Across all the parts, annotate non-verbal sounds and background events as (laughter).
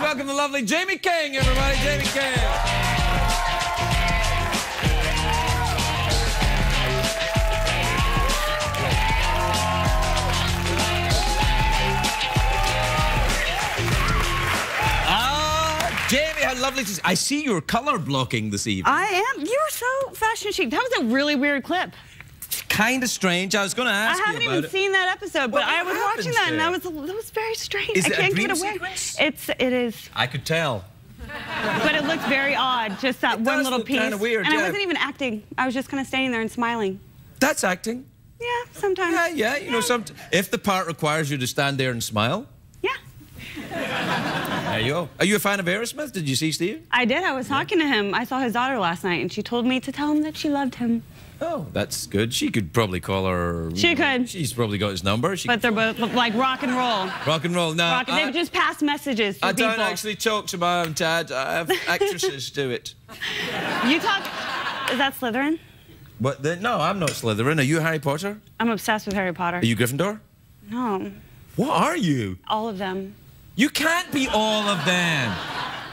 Let's welcome the lovely Jaime King, everybody. Jaime King. Ah, lovely to see. I see you're color blocking this evening. I am. You are so fashion chic. That was a really weird clip. Kind of strange. I was going to ask you I haven't you even it. seen that episode, but I was watching that and that was that was very strange. Is I can't get away. sequence? It's it is, I could tell. but it looked very odd. Just that It one little piece. kinda weird, and yeah. I wasn't even acting. I was just kind of standing there and smiling. That's acting. Yeah, sometimes. Yeah, yeah. You know, some if the part requires you to stand there and smile, Yeah. There you go. Are you a fan of Aerosmith? Did you see Steve? I did. I was talking to him. I saw his daughter last night, and she told me to tell him that she loved him. Oh, that's good. She could probably call her. She could. She's probably got his number. She But they're both like rock and roll. rock and roll. Now, Rock, I, they just passed messages to I people. don't actually talk to my own dad. I have (laughs) actresses do it. You talk. Is that Slytherin? But the, no, I'm not Slytherin. Are you Harry Potter? I'm obsessed with Harry Potter. Are you Gryffindor? No, What are you? all of them. You can't be all of them.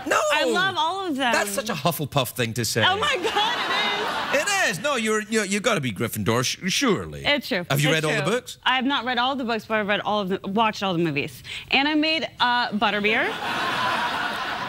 No. I love all of them. That's such a Hufflepuff thing to say. Oh my God, it is. It is. No, you're you're you've got to be Gryffindor, sh- surely. It's true. Have you It's read all the books? I have not read all the books, but I've read all of the, watched all the movies. And I made uh, Butterbeer.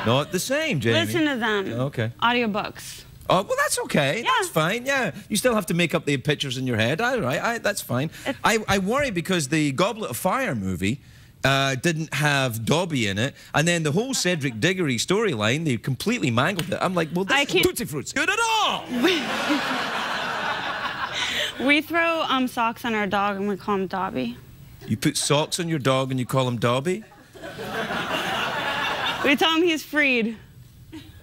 Not the same, Jaime. Listen to them. Okay. Audiobooks. Oh well, that's okay. Yeah. That's fine. Yeah, you still have to make up the pictures in your head. All right, I, that's fine. I, I worry because the Goblet of Fire movie. Uh, didn't have Dobby in it, and then the whole Cedric Diggory storyline, they completely mangled it. I'm like, well, this is Tutti Fruits. Good at all. (laughs) We throw um, socks on our dog and we call him Dobby. You put socks on your dog and you call him Dobby? We tell him he's freed.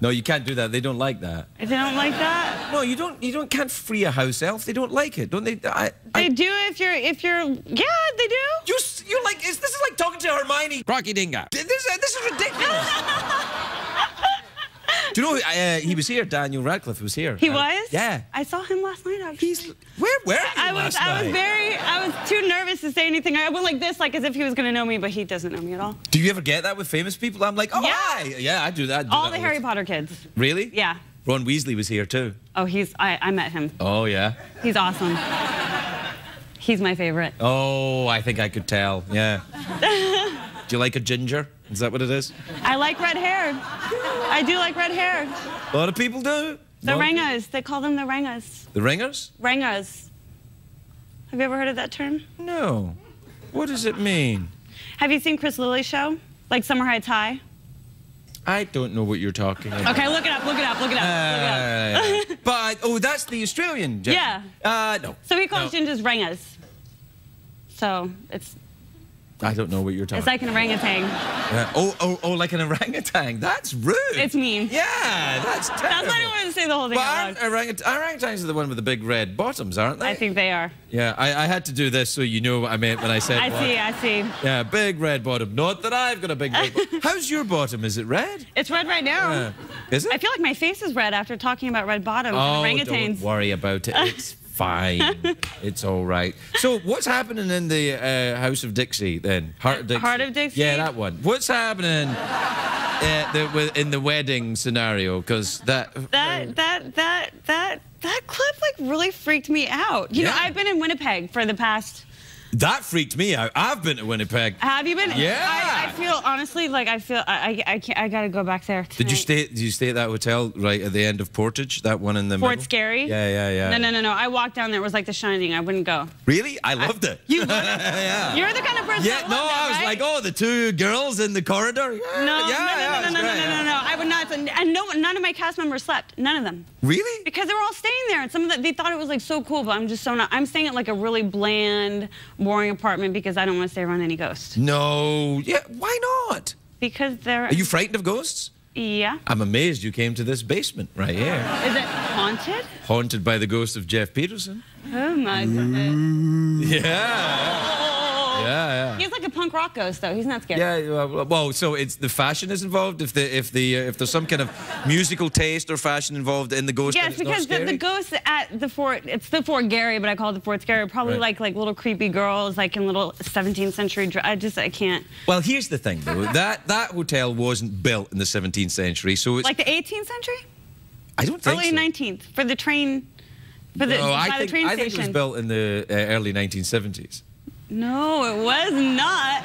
No, you can't do that. They don't like that. If they don't like that, No, you don't. You don't. Can't free a house elf. They don't like it, don't they? I, they I, do if you're if you're yeah they do. you, s- you're like. Is, this is like talking to Hermione. Rocky Dinga. This, uh, this is ridiculous. (laughs) do you know? Uh, he was here. Daniel Radcliffe was here. He Uh, was. Yeah. I saw him last night. Actually. He's where? Where? You I was I was very I was too nervous to say anything. I went like this, like as if he was gonna know me, but he doesn't know me at all. Do you ever get that with famous people? I'm like, oh Yeah. hi. Yeah, I do that. I do All that the Harry. Potter kids. Really? Yeah. Ron Weasley was here too. Oh, he's I, I met him. Oh yeah. He's awesome. He's my favorite. Oh, I think I could tell. Yeah. (laughs) do you like a ginger? Is that what it is? I like red hair. I do like red hair. A lot of people do. The? Rangas. They call them the Rangas. The ringers? Rangas. Have you ever heard of that term? No. What does it mean? Have you seen Chris Lilley's show? Like Summer Heights High? I don't know what you're talking about. Okay, look it up, look it up, look it up, look it up. Uh, (laughs) but oh, that's the Australian. Yeah. Uh, no. So he calls No. gingers Rangas. So it's I don't know what you're talking. it's like an orangutan. Uh, oh, oh, oh, like an orangutan. That's rude. It's mean. Yeah, that's terrible. That's why I didn't to say the whole thing But loud. orangutans are the one with the big red bottoms, aren't they? I think they are. Yeah, I, I had to do this so you know what I meant when I said. I what. see, I see. Yeah, big red bottom. Not that I've got a big red bottom. (laughs) How's your bottom? Is it red? It's red right now. Is it? I feel like my face is red after talking about red bottoms Oh, and don't orangutans. worry about it. It's fine. (laughs) it's all right. So, what's happening in the uh, House of Dixie then? Hart of Dixie. Hart of Dixie? Yeah, that one. What's happening uh, the, in the wedding scenario? Because that. That that that that that clip like really freaked me out. You know, I've been in Winnipeg for the past. That freaked me out. I've been to Winnipeg. Have you been? Yeah. I, I feel honestly like I feel I I, I can't I gotta go back there. Did you stay? Did you stay at that hotel right at the end of Portage? That one in the Fort middle? Scary? Yeah, yeah, yeah. No, no, no, no. I walked down there. It was like The Shining. I wouldn't go. Really? I loved it. You (laughs) yeah. You're the kind of person. Yeah, no, that, I was right? like, oh, the two girls in the corridor. Yeah, No, yeah, no, yeah, no, no, no, no, no, no, no, no. I would not. And, no, none of my cast members slept. None of them. Really? Because they were all staying there, and some of them they thought it was like so cool, but I'm just so not. I'm staying at like a really bland, boring apartment because I don't want to stay around any ghosts. No. Yeah. Why not? Because they're. Are you frightened of ghosts? Yeah. I'm amazed you came to this basement right here, Is it haunted? haunted by the ghost of Geoff Peterson. Oh my god. Yeah. Yeah, yeah. He like a punk rock ghost, though. He's not scared. Yeah, well, so it's the fashion is involved. If the if the uh, if there's some kind of musical taste or fashion involved in the ghost, Yes, because the, the ghosts at the fort, it's the Fort Garry, but I call it the Fort Scary. Probably Right. like like little creepy girls, like in little 17th century. I just I can't. Well, here's the thing, though. that that hotel wasn't built in the 17th century, so it's. Like the 18th century, I don't think early so. 19th for the train, for the No, by I the think, train I think station. it was built in the uh, early 1970s. No, it was not.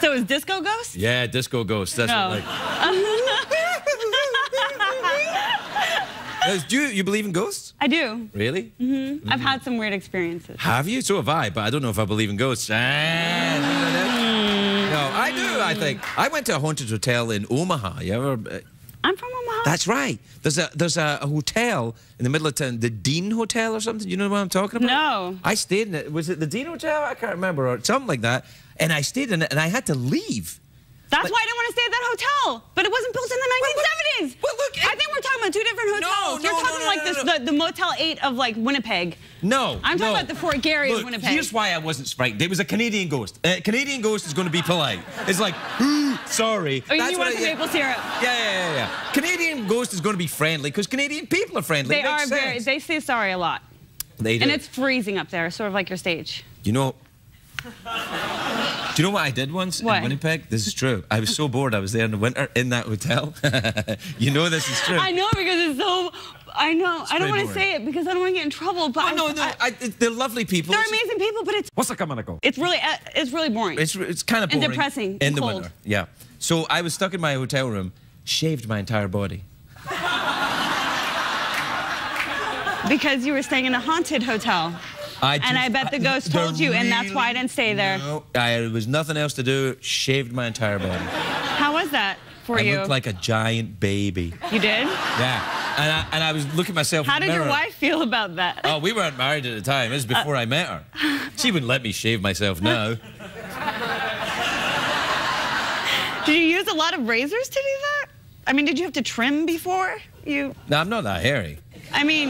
So it was Disco Ghost? Yeah, Disco Ghost. That's No. like. (laughs) Do you, you believe in ghosts? I do. Really? Mm-hmm. I've had some weird experiences. Have you? So have I, but I don't know if I believe in ghosts. Ah, No, I do, I think. I went to a haunted hotel in Omaha. You ever. uh, I'm from Omaha. That's right. There's a there's a, a hotel in the middle of town, the Dean Hotel or something. You know what I'm talking about? No. I stayed in it. Was it the Dean Hotel? I can't remember, or something like that. And I stayed in it, and I had to leave. That's Like- why I didn't want to stay at that hotel. But it wasn't built in the Well, look- 1970s. well, look, I think we're talking about two different hotels. No, You're no, talking no, like this. The, the Motel 8 of like Winnipeg. No, I'm talking about the Fort Garry of Look, Winnipeg. Here's why I wasn't frightened. It was a Canadian ghost. A Canadian ghost is going to be polite. It's like, ooh, (gasps) sorry. Oh, you That's want some I- maple syrup? Yeah, yeah, yeah, yeah. Canadian ghost is going to be friendly because Canadian people are friendly. They are very, they say sorry a lot. They do. And it's freezing up there, sort of like your stage. You know. Do you know what I did once What? in Winnipeg? This is true. I was so bored. I was there in the winter in that hotel. (laughs) you know this is true. I know because it's so. I know. I don't want to say it because I don't want to get in trouble. But Oh, I, no, no. I- I, they're lovely people. they're It's just- amazing people, but it's What's the coming go? it's really uh, it's really boring. It's it's kind of And depressing in and the cold. winter. Yeah. So I was stuck in my hotel room, shaved my entire body. Because you were staying in a haunted hotel. I And I bet the ghost told you, and that's why I didn't stay there. No, I, there was nothing else to do. Shaved my entire body. How was that for you? I you? looked like a giant baby. you did? Yeah. And I, and I was looking at myself How in the did your wife feel about that? Oh, we weren't married at the time. This was before I met her. She wouldn't let me shave myself now. (laughs) Did you use a lot of razors to do that? I mean, did you have to trim before you? No, I'm not that hairy. I mean,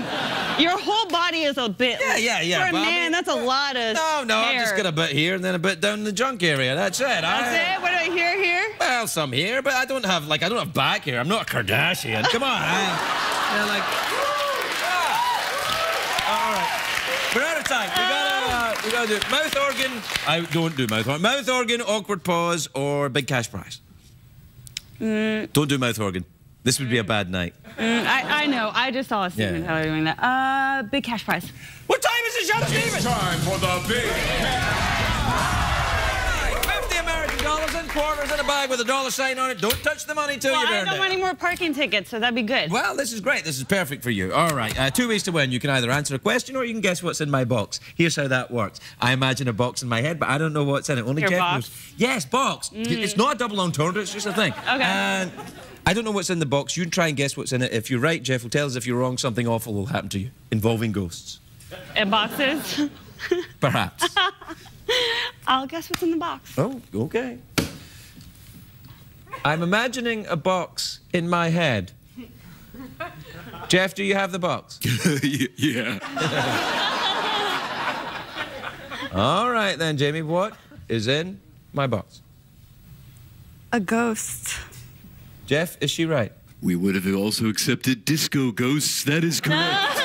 your whole body is a bit. Yeah, yeah, yeah, For a but I man, mean- that's a lot of. No, no, I've hair. just got a bit here and then a bit down in the junk area. That's it. That's I, it. What do I hear here? Well, some here, but I don't have like I don't have back here. I'm not a Kardashian. Come on, I, (laughs) yeah, like. Ah. All right, we're out of time. We gotta, uh, we gotta do mouth organ. I don't do mouth organ. Mouth organ, awkward pause, or big cash prize. Mm. Don't do mouth organ. This would be a bad night. Mm, I, I know. I just saw a Steven Yeah. Tyler doing that. Uh, big cash prize. What time is it, Sean Stevens? Time for the big cash prize. Fifty American dollars in quarters in a bag with a dollar sign on it. Don't touch the money till Well, you've I don't it. want any more parking tickets, so that'd be good. Well, this is great. This is perfect for you. All right. Uh, two ways to win. You can either answer a question or you can guess what's in my box. Here's how that works. I imagine a box in my head, but I don't know what's in it. Only Your Geoff box? knows. Yes, box. It's not a double entendre. It's just a thing. Okay. And I don't know what's in the box. You can try and guess what's in it. If you're right, Geoff will tell us. If you're wrong, something awful will happen to you involving ghosts. And boxes. (laughs) Perhaps. (laughs) I'll guess what's in the box. oh, okay. I'm imagining a box in my head. Geoff, do you have the box? (laughs) yeah. All right then, Jaime. What is in my box? A ghost. Geoff, is she right? We would have also accepted disco ghosts. That is correct. (laughs)